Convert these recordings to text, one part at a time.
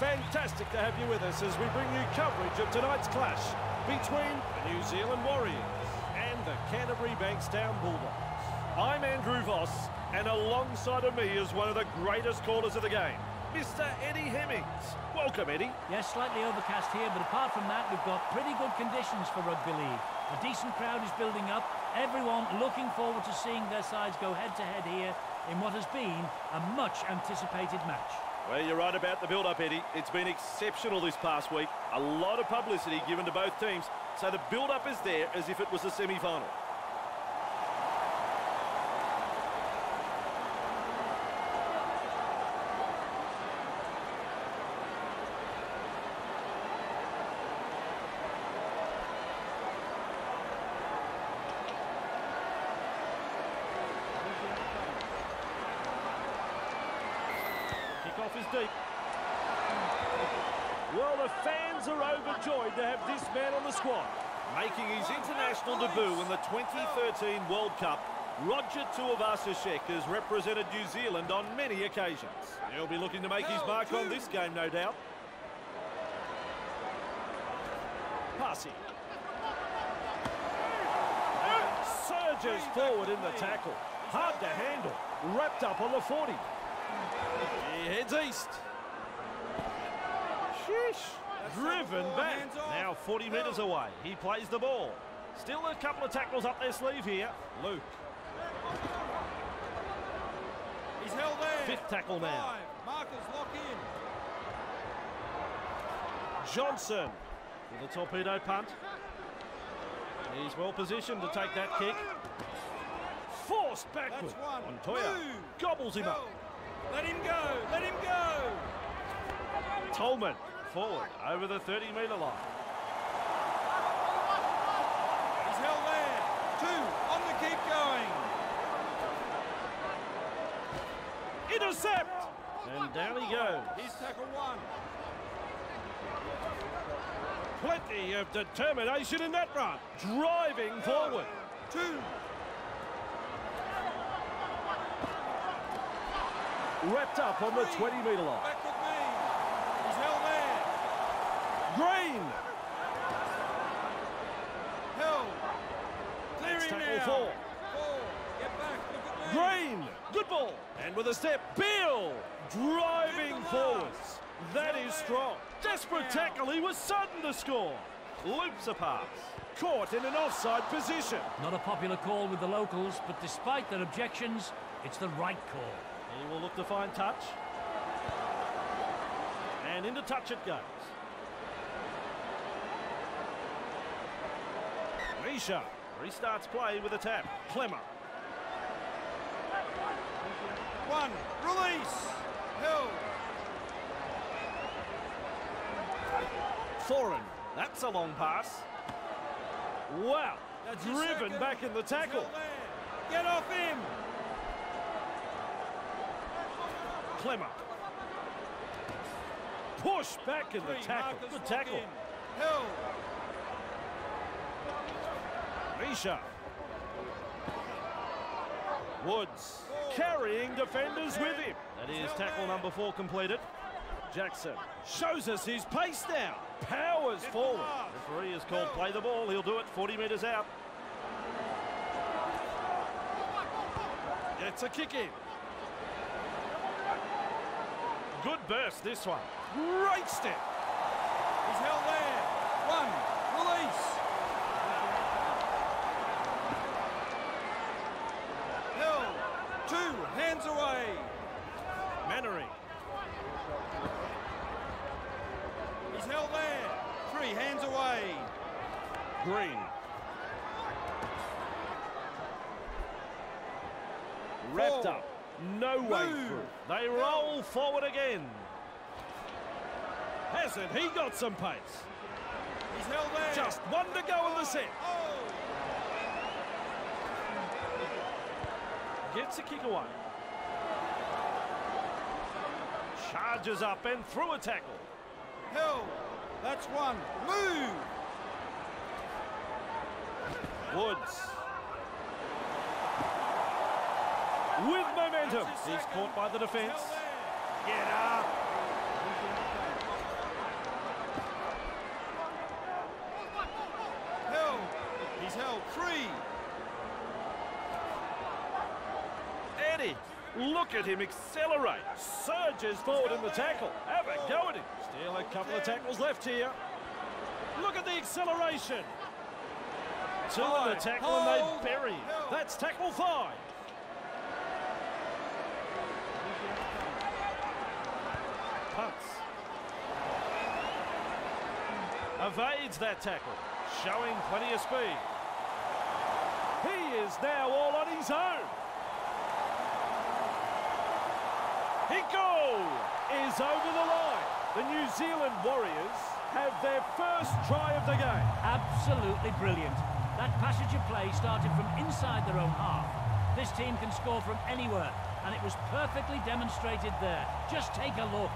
fantastic to have you with us as we bring you coverage of tonight's clash between the New Zealand Warriors and the Canterbury Bankstown Bulldogs. I'm Andrew Voss, and alongside of me is one of the greatest callers of the game, Mr. Eddie Hemmings. Welcome, Eddie. Yes, slightly overcast here, but apart from that, we've got pretty good conditions for rugby league. A decent crowd is building up. Everyone looking forward to seeing their sides go head-to-head -head here in what has been a much-anticipated match. Well, you're right about the build-up, Eddie. It's been exceptional this past week. A lot of publicity given to both teams, so the build-up is there as if it was a semi-final. is deep. Well, the fans are overjoyed to have this man on the squad. Making his international debut in the 2013 World Cup, Roger Tuivasa-Sheck has represented New Zealand on many occasions. He'll be looking to make his mark on this game, no doubt. Passing. Surges forward in the tackle. Hard to handle. Wrapped up on the 40. He heads east. Sheesh. Driven back. Now 40 metres away. He plays the ball. Still a couple of tackles up their sleeve here. Luke. He's held there. Fifth tackle now. Markers lock in. Johnson with a torpedo punt. He's well positioned to take that kick. Forced backward. Montoya gobbles him up. Let him go. Let him go. Tolman forward over the 30 metre line. He's held there. Two on the keep going. Intercept. And down he goes. He's tackle one. Plenty of determination in that run. Driving forward. Two. Wrapped up on the 20 metre line. Back with me. He's held there. Green. Held. Clear That's him tackle now. four. Four. Get back. Look at. Green. Good ball. And with a step, Beale driving forwards. That is strong. Desperate tackle. He was sudden to score. Loops a pass. Caught in an offside position. Not a popular call with the locals, but despite their objections, it's the right call. He will look to find touch. And into touch it goes. Misha restarts play with a tap. Klemmer. One. Release. Held. Foreign. That's a long pass. Wow. That's Driven second. back in the tackle. Get off him. Klemmer. Push back in the tackle. Good tackle. in. Misha. Woods carrying defenders with him. That is tackle number four completed. Jackson shows us his pace now. Powers forward. Referee has called play the ball. He'll do it 40 metres out. Gets a kick in. Good burst this one. Great step. He's held there. One. Release. Held. Two. Hands away. Mannering. He's held there. Three. Hands away. Green. Wrapped up. No way through. They roll forward again. Hasn't he got some pace? He's held there. Just one to go in the set. Oh. Gets a kick away. Charges up and through a tackle. Held. That's one. Move. Woods. With momentum. He's caught by the defence. Get up. Held. He's held free. Eddie. Look at him accelerate. Surges forward in the tackle. Have a go at him. Still a couple of tackles left here. Look at the acceleration. Two in the tackle and they bury him. That's tackle five. Punts. Evades that tackle. Showing plenty of speed. He is now all on his own. His goal is over the line. The New Zealand Warriors have their first try of the game. Absolutely brilliant. That passage of play started from inside their own half. This team can score from anywhere, and it was perfectly demonstrated there. Just take a look.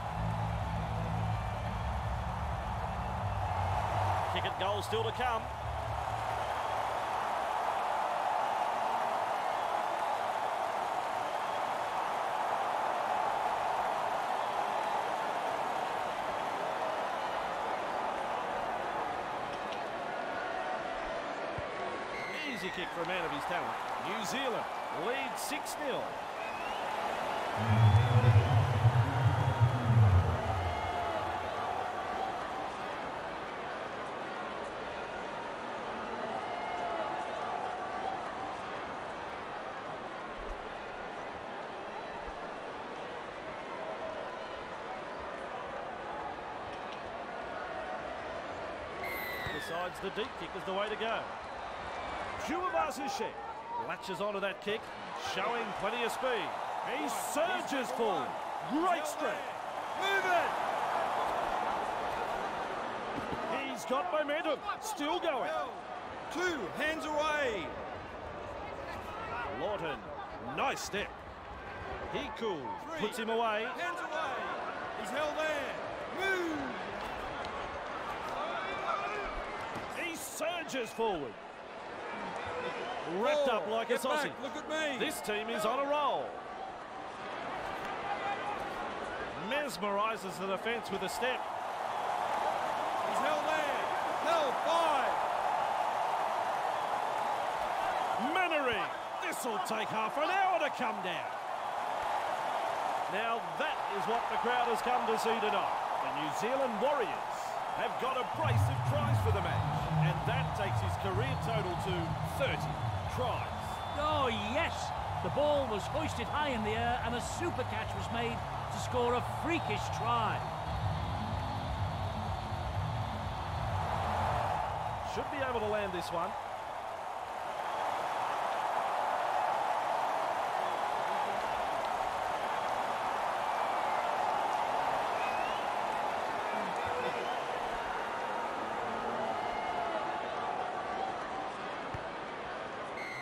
Kick at goal still to come. Easy kick for a man of his talent. New Zealand lead 6-0. Decides the deep kick is the way to go. Tuivasa-Sheck latches onto that kick, showing plenty of speed. He surges forward. Great strength. Move it! He's got momentum. Still going. Two, hands away. Lawton, nice step. He cool, puts him away. Hands away. He's held there. Move. He surges forward. Wrapped oh, up like a sausage. back, Look at me. This team is on a roll. Mesmerises the defence with a step. He's held there. Held five. Mannering. This will take half an hour to come down. Now that is what the crowd has come to see tonight. The New Zealand Warriors have got a brace of tries for the match. And that takes his career total to 30 Oh, yes! The ball was hoisted high in the air and a super catch was made to score a freakish try. Should be able to land this one.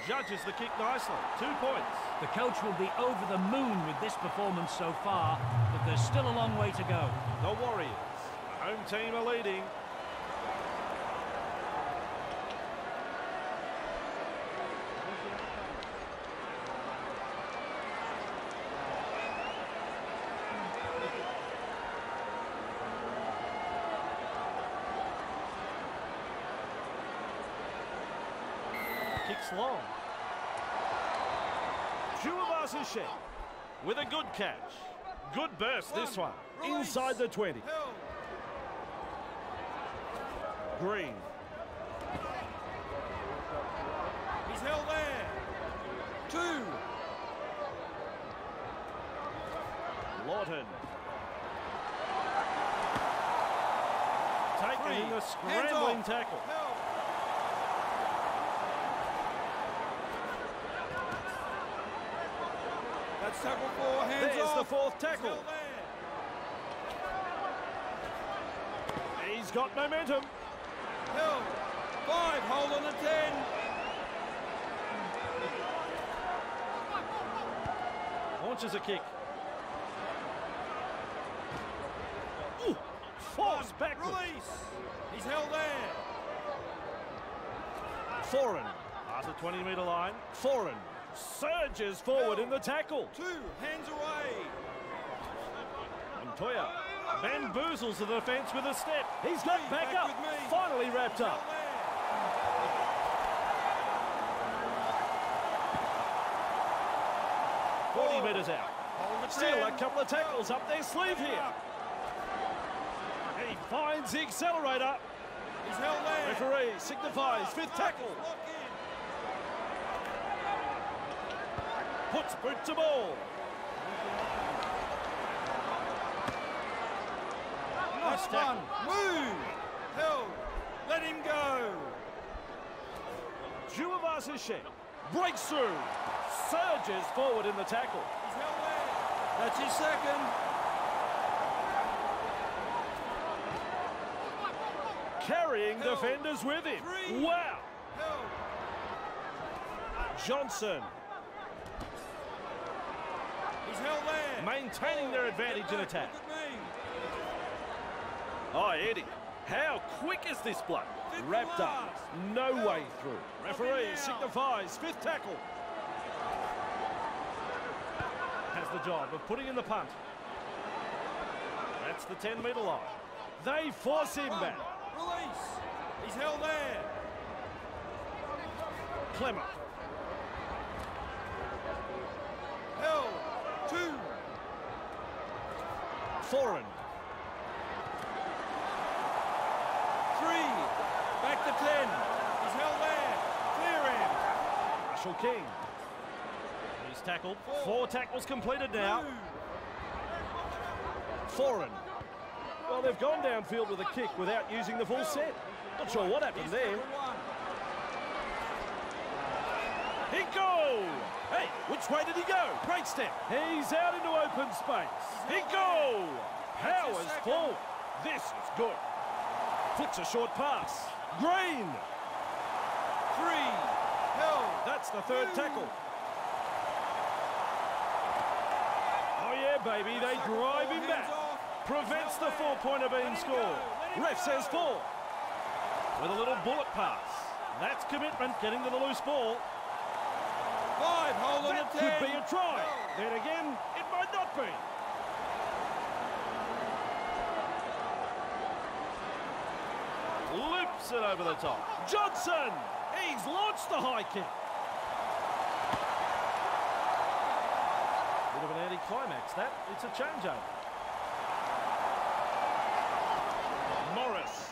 Judges the kick nicely. Two points. The coach will be over the moon with this performance so far, but there's still a long way to go. The Warriors, the home team are leading. Kicks long. Tuivasa-Sheck with a good catch. Good burst this one. Inside the 20. Green. He's held there. Two. Lawton. Taken Three. in the Hands scrambling off. tackle. Held. That's tackle four. Hands There's off. the fourth tackle. He's got momentum. Held. Five. Hold on to ten. Launches a kick. Ooh, force backwards. Release. He's held there. Foreign. Past the 20 metre line. Foreign. Surges forward in the tackle. Two. Hands away. Montoya bamboozles the defence with a step. He's got back, back up. Finally wrapped up. 20 metres out. Still a couple of tackles up their sleeve here. He finds the accelerator. He's held there. Referee signifies fifth tackle. Puts boot to ball. Nice one. Move. Held. Let him go. Tuivasa-Sheck breaks through. Surges forward in the tackle. He's held there. That's his second. Carrying Held. defenders with him. Three. Wow. Held. Johnson He's held there. Maintaining their advantage in attack. Look. Oh, Eddie, how quick is this bloke? Fifth Wrapped up, no Held. way through. Referee signifies fifth tackle. Has the job of putting in the punt. That's the 10 metre line. They force him back. Release. He's held there. Klemmer Held. Two. foreign. Three. Back to ten. He's held there. Clear him. Marshall King. He's tackled. Four tackles completed now. Foreign. Well, they've gone downfield with a kick without using the full set. Not sure what happened there. He go! Hey, which way did he go? Great step. He's out into open space. He go! Powers full. This is good. Flicks a short pass. Green. Three. Held. That's the third tackle. Oh yeah, baby, they drive him back. Prevents the four-pointer being scored. Ref says four. With a little bullet pass. That's commitment, getting to the loose ball. Five. That could ten. be a try. Then again, it might not be. Loops it over the top. Johnson! He's launched the high kick. Bit of an anticlimax, that. It's a changeover. Morris.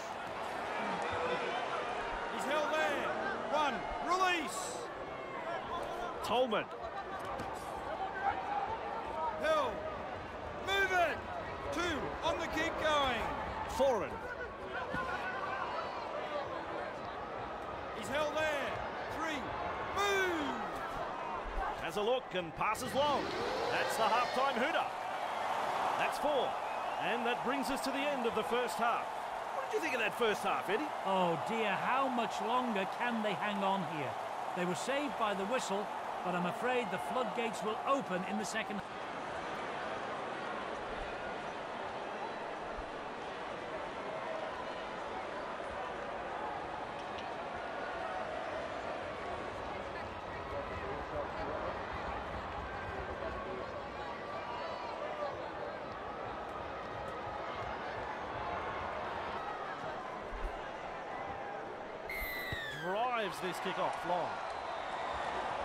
He's held there. One. Release. Tolman. Held. Move it. Two. On the kick going. Foreign. He's held there. Three. Move. Has a look and passes long. That's the half-time hooter. That's four. And that brings us to the end of the first half. What did you think of that first half, Eddie? Oh dear, how much longer can they hang on here? They were saved by the whistle, but I'm afraid the floodgates will open in the second. Drives this kick off long.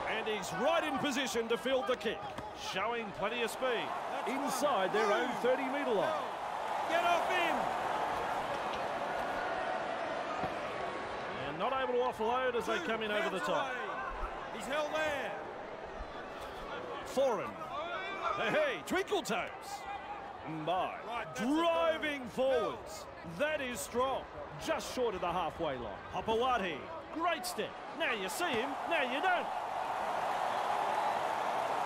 And he's right in position to field the kick. Showing plenty of speed. That's Inside their own 30-metre line. Get off him. And not able to offload as they come in over the top. He's held there. Foreign. Hey, hey, Twinkle Toes. By. Right, Driving forwards. That is strong. Just short of the halfway line. Hopawati. Great step. Now you see him, now you don't.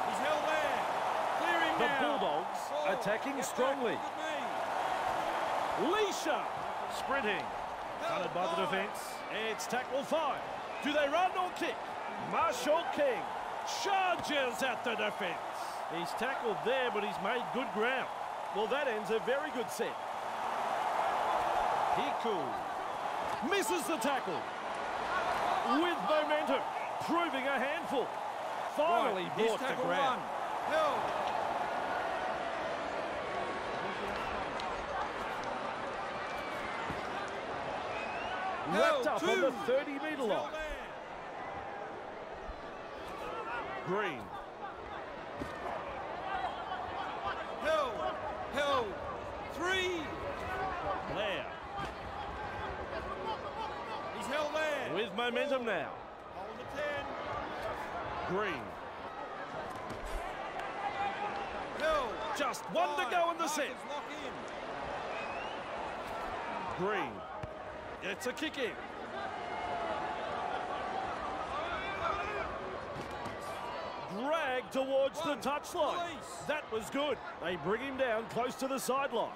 He's held there. Clear him The. Bulldogs attacking strongly. Look at me. Leisha sprinting. Counted by the defence. It's tackle five. Do they run or kick? Marshall King charges at the defence. He's tackled there, but he's made good ground. Well, that ends a very good set. Hiku misses the tackle with momentum, proving a handful. Finally Right, brought to ground. one. Wrapped up on the 30-metre line. Green. Held. Held. Three. Blair. He's held there. With momentum now. On the 10. Green. Held. Just one Five. to go in the set. In. Green. It's a kick in. Drag towards One. the touchline. That was good. They bring him down close to the sideline.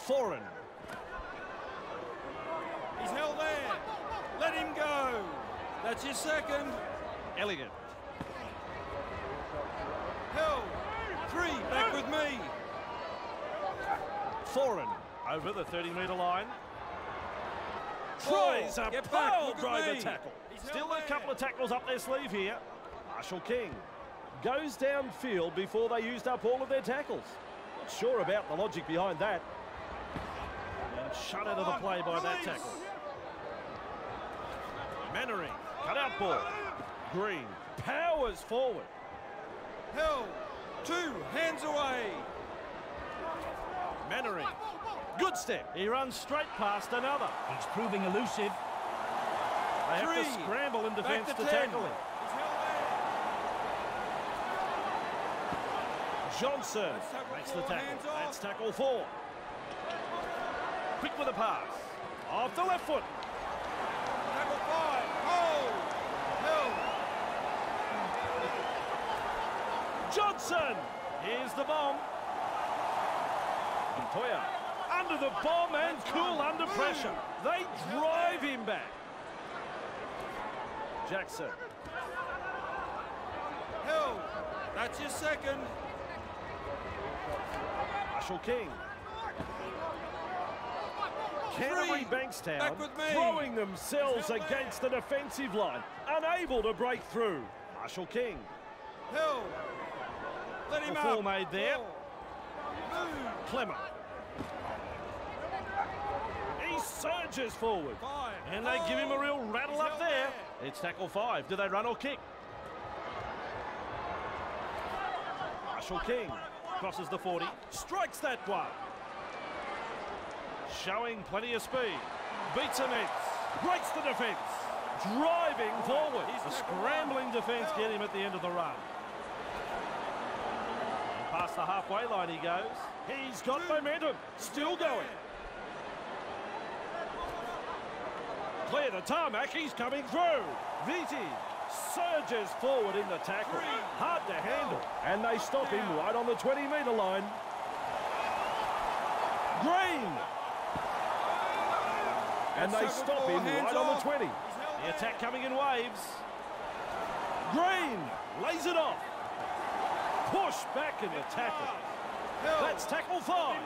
Foreign. He's held there. Let him go. That's your second. Elliott. Hill. Three. Back with me. Foreign. Over the 30 metre line. Tries oh, a pile look at driver me. tackle. He's Still a couple of tackles up their sleeve here. Marshall King goes downfield before they used up all of their tackles. Not sure about the logic behind that. And shut out of the play by that tackle. Mannering, cut out ball. Green powers forward. Hill. Two. Hands away. Mannering, good step. He runs straight past another. He's proving elusive. They have to scramble in defence to to tackle him. He's held there. Johnson That's makes the tackle. That's tackle four. Quick with a pass. Off the left foot. Tackle five. Oh, Hill. Johnson. Here's the bomb. Montoya under the bomb and cool under pressure. They drive him back. Jackson. Hill. That's your second. Marshall King. Canterbury. Bankstown Back with me. throwing themselves He's held there. against the defensive line, unable to break through. Marshall King. Hill. Let him Before up. made there. Klemmer. He surges forward. Five. And they give him a real rattle up there. there. It's tackle five. Do they run or kick? Marshall King crosses the 40, strikes that one. Showing plenty of speed. Beats immense. Breaks the defence. Driving forward. He's The scrambling defence get him at the end of the run. And past the halfway line he goes. He's got momentum. Still going. Clear the tarmac, he's coming through. Viti surges forward in the tackle. Hard to handle. And they stop him right on the 20 metre line. Green. And they stop him right on the 20. The attack coming in waves. Green lays it off. Push back in the tackle. That's tackle five.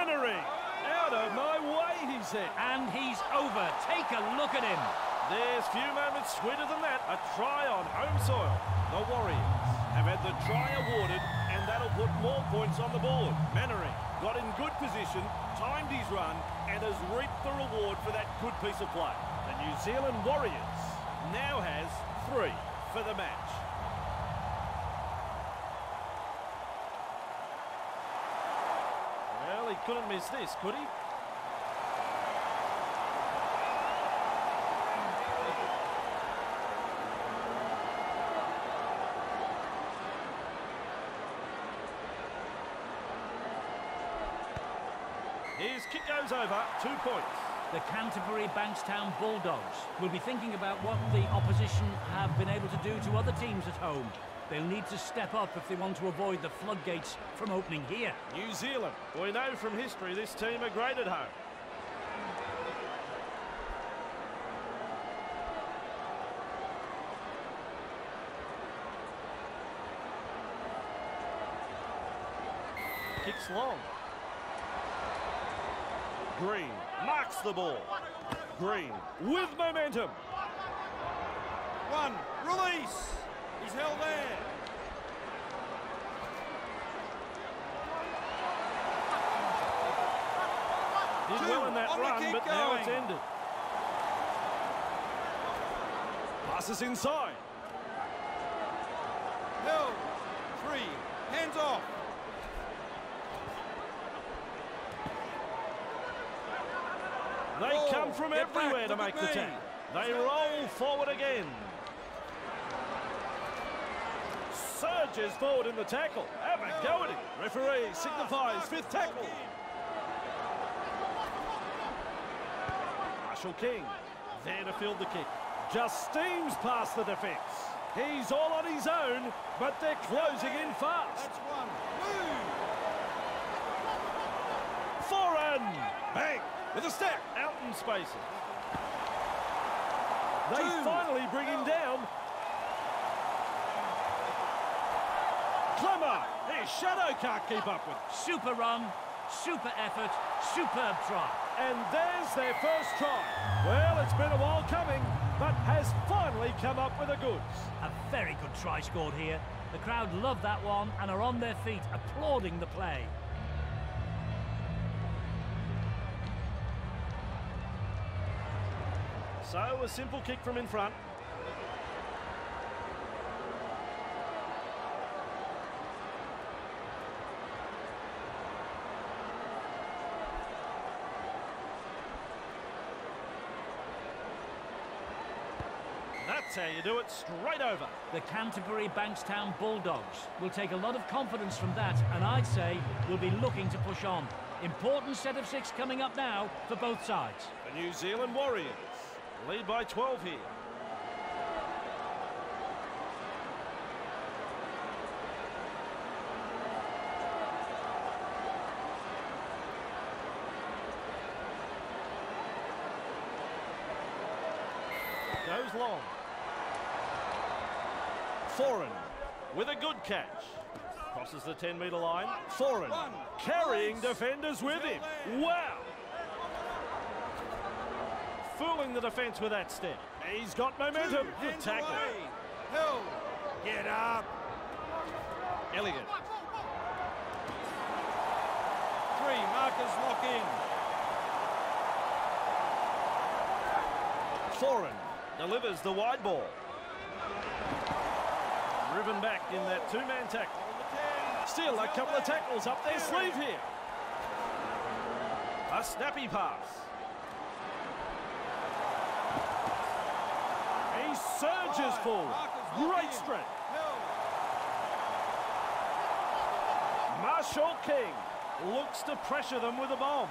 Mannering. Out of my way, he said. And he's over. Take a look at him. There's few moments sweeter than that. A try on home soil. The Warriors have had the try awarded, and that'll put more points on the board. Mannering got in good position, timed his run, and has reaped the reward for that good piece of play. The New Zealand Warriors now has three for the match. Well, he couldn't miss this, could he? His kick goes over, two points. The Canterbury Bankstown Bulldogs will be thinking about what the opposition have been able to do to other teams at home. They'll need to step up if they want to avoid the floodgates from opening here. New Zealand. We know from history this team are great at home. Kicks long. Green marks the ball. Green with momentum. One. Release. He's held there. Did well in that run, but now it's ended. Passes inside. Hill. Three. Hands off. They Oh, come from get back, everywhere to make the tackle. They roll forward again. Surges forward in the tackle. Have a go at him. Referee signifies fifth tackle. Marshall King there to field the kick. Just steams past the defence. He's all on his own, but they're closing in fast. That's one. Foreign! Bang! With a step! Out in spaces. They Two. finally bring him down. Klemmer! His shadow can't keep up with him. Super run, super effort, superb try. And there's their first try. Well, it's been a while coming, but has finally come up with the goods. A very good try scored here. The crowd love that one and are on their feet applauding the play. So, a simple kick from in front. That's you do it, straight over. The Canterbury Bankstown Bulldogs will take a lot of confidence from that and I'd say we'll be looking to push on. Important set of six coming up now for both sides. The New Zealand Warriors lead by 12 here. Goes long. Foreign with a good catch. Crosses the 10 metre line. Foreign One. carrying defenders with him. Wow! Fooling the defence with that step. He's got momentum. Two. Good tackle. Get up. Elliott. Three. Markers lock in. Foreign delivers the wide ball. Driven back in that two-man tackle. Still a couple of tackles up their sleeve here. A snappy pass. He surges Five. forward. Great strength. Marshall King looks to pressure them with a bomb.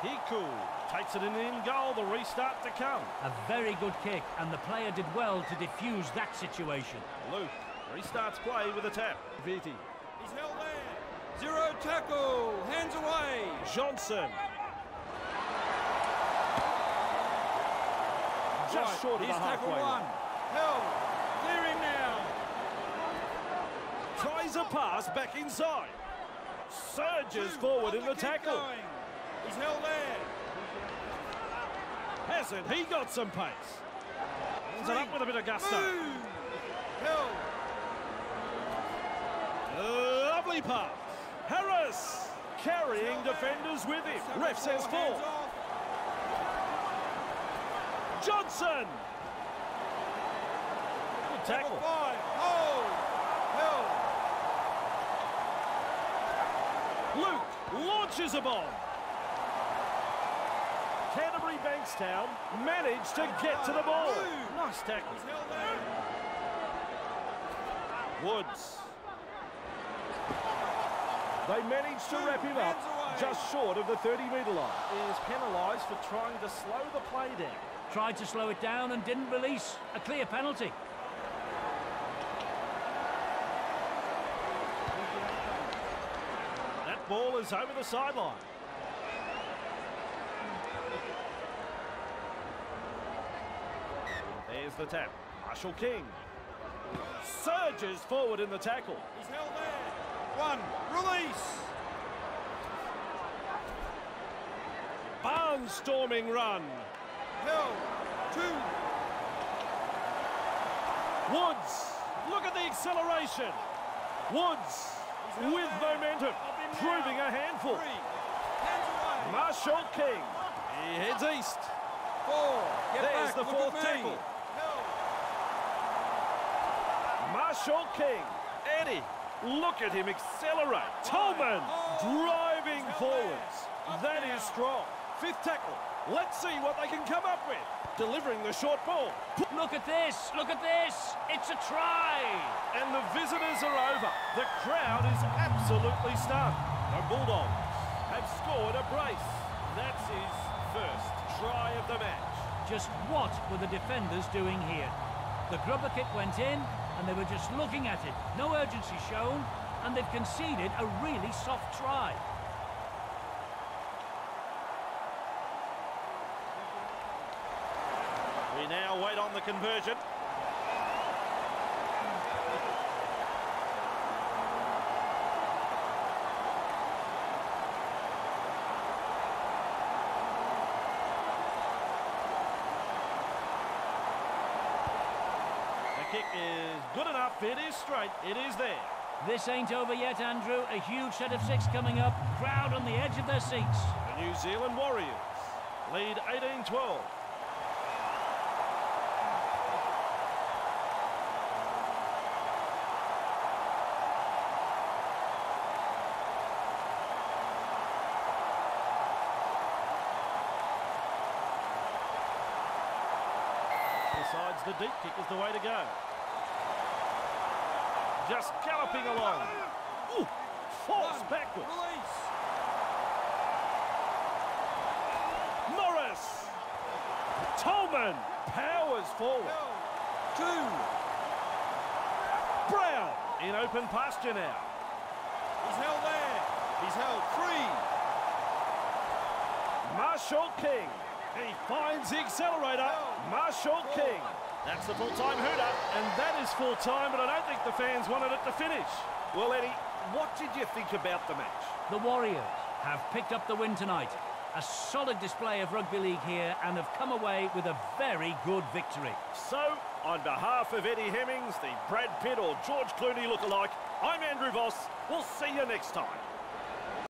Hiku takes it in in goal. The restart to come. A very good kick and the player did well to defuse that situation. Luke restarts play with a tap. Viti. He's held there. Zero tackle. Hands away. Johnson. Just Right, short of the here's tackle halfway one. line. Held. Clearing now. Tries a pass back inside. Surges Two. forward in the tackle. going. He's held there. Hasn't he got some pace? Ends it up with a bit of gusto. Move. Held. Lovely pass. Harris carrying defenders with him. Ref says four. Johnson. Good Tackle five. Hold. Luke launches a bomb. Canterbury Bankstown managed to get to the ball. Nice tackle. He's held there. Woods. They managed to wrap him up just short of the 30 metre line. He is penalised for trying to slow the play down. Tried to slow it down and didn't release. A clear penalty. That ball is over the sideline. There's the tap. Marshall King surges forward in the tackle. He's held there. One. Release. Barnstorming run. Held. Two. Woods, look at the acceleration. Woods with momentum, proving a handful. Three. Hands away. Marshall King, he heads east. Four. Get There's back. the fourth tackle. Marshall King, Eddie Look at him accelerate. Tolman oh. driving forwards. That is strong. Fifth tackle. Let's see what they can come up with. Delivering the short ball. Look at this, look at this. It's a try. And the visitors are over. The crowd is absolutely stunned. The Bulldogs have scored a brace. That's his first try of the match. Just what were the defenders doing here? The grubber kick went in, and they were just looking at it. No urgency shown, and they've conceded a really soft try. We now wait on the conversion. Kick is good enough. It is straight. It is there. This ain't over yet, Andrew. A huge set of six coming up. Crowd on the edge of their seats. The New Zealand Warriors lead 18-12. Decides the deep kick is the way to go. Just galloping along. Ooh, falls One. backwards. Release. Morris. Tolman powers forward. Two. Brown in open pasture now. He's held there. He's held. Three. Marshall King. He finds the accelerator. Marshall King. That's the full-time hooter, and that is full-time, but I don't think the fans wanted it to finish. Well, Eddie, what did you think about the match? The Warriors have picked up the win tonight. A solid display of rugby league here and have come away with a very good victory. So, on behalf of Eddie Hemmings, the Brad Pitt or George Clooney look-alike, I'm Andrew Voss. We'll see you next time.